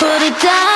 put it down.